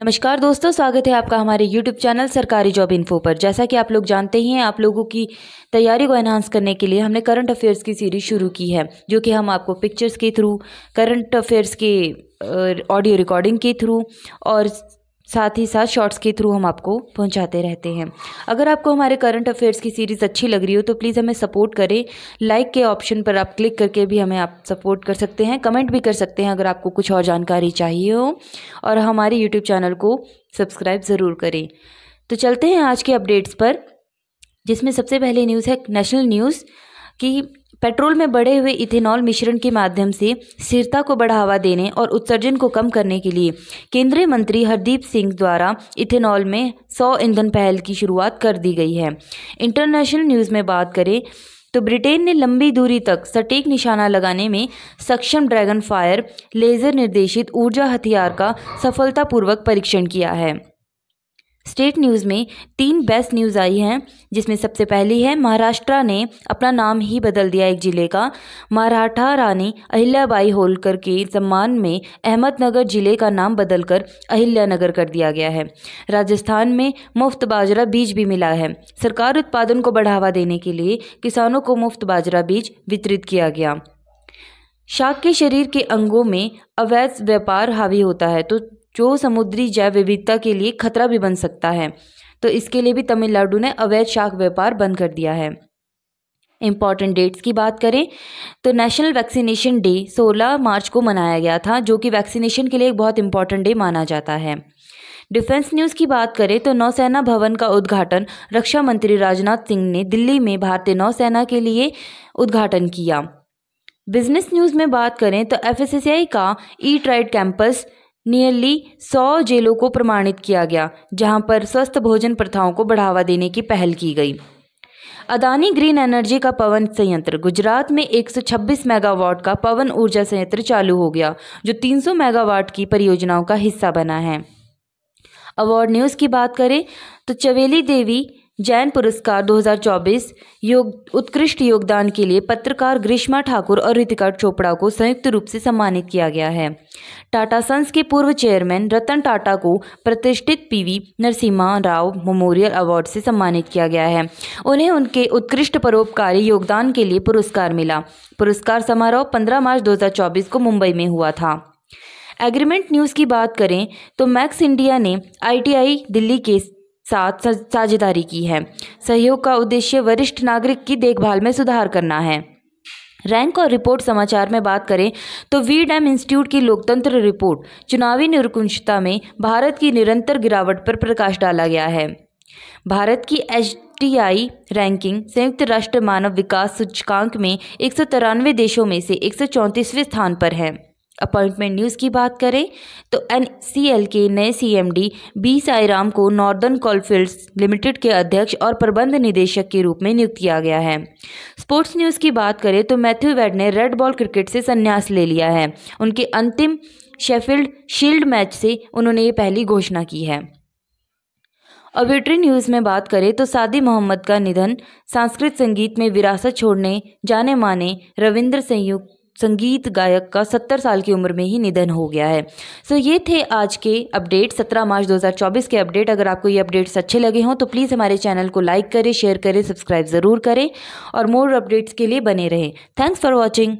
नमस्कार दोस्तों, स्वागत है आपका हमारे YouTube चैनल सरकारी जॉब इन्फो पर। जैसा कि आप लोग जानते ही हैं, आप लोगों की तैयारी को एनहांस करने के लिए हमने करंट अफेयर्स की सीरीज़ शुरू की है, जो कि हम आपको पिक्चर्स के थ्रू करंट अफेयर्स के ऑडियो रिकॉर्डिंग के थ्रू और साथ ही साथ शॉर्ट्स के थ्रू हम आपको पहुंचाते रहते हैं। अगर आपको हमारे करंट अफेयर्स की सीरीज़ अच्छी लग रही हो तो प्लीज़ हमें सपोर्ट करें। लाइक के ऑप्शन पर आप क्लिक करके भी हमें आप सपोर्ट कर सकते हैं। कमेंट भी कर सकते हैं अगर आपको कुछ और जानकारी चाहिए हो। और हमारे यूट्यूब चैनल को सब्सक्राइब ज़रूर करें। तो चलते हैं आज के अपडेट्स पर, जिसमें सबसे पहले न्यूज़ है नेशनल न्यूज़ कि पेट्रोल में बढ़े हुए इथेनॉल मिश्रण के माध्यम से स्थिरता को बढ़ावा देने और उत्सर्जन को कम करने के लिए केंद्रीय मंत्री हरदीप सिंह द्वारा इथेनॉल में 100 ईंधन पहल की शुरुआत कर दी गई है। इंटरनेशनल न्यूज़ में बात करें तो ब्रिटेन ने लंबी दूरी तक सटीक निशाना लगाने में सक्षम ड्रैगन फायर लेजर निर्देशित ऊर्जा हथियार का सफलतापूर्वक परीक्षण किया है। स्टेट न्यूज़ में तीन बेस्ट न्यूज़ आई हैं, जिसमें सबसे पहली है, महाराष्ट्र ने अपना नाम ही बदल दिया एक ज़िले का। मराठा रानी अहिल्याबाई होलकर के सम्मान में अहमदनगर ज़िले का नाम बदलकर अहिल्यानगर कर दिया गया है। राजस्थान में मुफ़्त बाजरा बीज भी मिला है। सरकार उत्पादन को बढ़ावा देने के लिए किसानों को मुफ़्त बाजरा बीज वितरित किया गया। शाक के शरीर के अंगों में अवैध व्यापार हावी होता है तो जो समुद्री जैव विविधता के लिए खतरा भी बन सकता है। तो इसके लिए भी तमिलनाडु ने अवैध शाख व्यापार बंद कर दिया है। इंपॉर्टेंट डेट्स की बात करें तो नेशनल वैक्सीनेशन डे 16 मार्च को मनाया गया था, जो कि वैक्सीनेशन के लिए एक बहुत इंपॉर्टेंट डे माना जाता है। डिफेंस न्यूज़ की बात करें तो नौसेना भवन का उद्घाटन रक्षा मंत्री राजनाथ सिंह ने दिल्ली में भारतीय नौसेना के लिए उद्घाटन किया। बिज़नेस न्यूज़ में बात करें तो एफ़ का ई ट्राइड कैंपस नियरली सौ जेलों को प्रमाणित किया गया, जहाँ पर स्वस्थ भोजन प्रथाओं को बढ़ावा देने की पहल की गई। अदानी ग्रीन एनर्जी का पवन संयंत्र, गुजरात में 126 मेगावाट का पवन ऊर्जा संयंत्र चालू हो गया, जो 300 मेगावाट की परियोजनाओं का हिस्सा बना है। अवार्ड न्यूज़ की बात करें तो चवेली देवी जैन पुरस्कार 2024 योग, उत्कृष्ट योगदान के लिए पत्रकार ग्रीष्मा ठाकुर और ऋतिका चोपड़ा को संयुक्त रूप से सम्मानित किया गया है। टाटा सन्स के पूर्व चेयरमैन रतन टाटा को प्रतिष्ठित PV Narasimha Rao memorial award से सम्मानित किया गया है। उन्हें उनके उत्कृष्ट परोपकारी योगदान के लिए पुरस्कार मिला। पुरस्कार समारोह 15 मार्च 2024 को मुंबई में हुआ था। एग्रीमेंट न्यूज़ की बात करें तो मैक्स इंडिया ने आईटीआई दिल्ली के साथ साझेदारी की है। सहयोग का उद्देश्य वरिष्ठ नागरिक की देखभाल में सुधार करना है। रैंक और रिपोर्ट समाचार में बात करें तो वी डैम इंस्टीट्यूट की लोकतंत्र रिपोर्ट, चुनावी निरकुंशता में भारत की निरंतर गिरावट पर प्रकाश डाला गया है। भारत की एच रैंकिंग, संयुक्त राष्ट्र मानव विकास सूचकांक में एक सौ तिरानवे देशों में से एक स्थान पर है। अपॉइंटमेंट न्यूज़ की बात करें तो एनसीएल के नए सीएमडी बी साईराम को नॉर्दर्न कोलफील्ड्स लिमिटेड के अध्यक्ष और प्रबंध निदेशक के रूप में नियुक्त किया गया है। स्पोर्ट्स न्यूज़ की बात करें तो मैथ्यू वेड ने रेड बॉल क्रिकेट से संन्यास ले लिया है। उनके अंतिम शेफील्ड शील्ड मैच से उन्होंने ये पहली घोषणा की है। ऑबिट्री न्यूज़ में बात करें तो सादी मोहम्मद का निधन संस्कृत संगीत में विरासत छोड़ने जाने माने रविंद्र संयुक्त संगीत गायक का सत्तर साल की उम्र में ही निधन हो गया है। सो so, ये थे आज के अपडेट सत्रह मार्च 2024 के अपडेट अगर आपको ये अपडेट्स अच्छे लगे हों तो प्लीज़ हमारे चैनल को लाइक करें शेयर करें सब्सक्राइब ज़रूर करें और मोर अपडेट्स के लिए बने रहें। Thanks for watching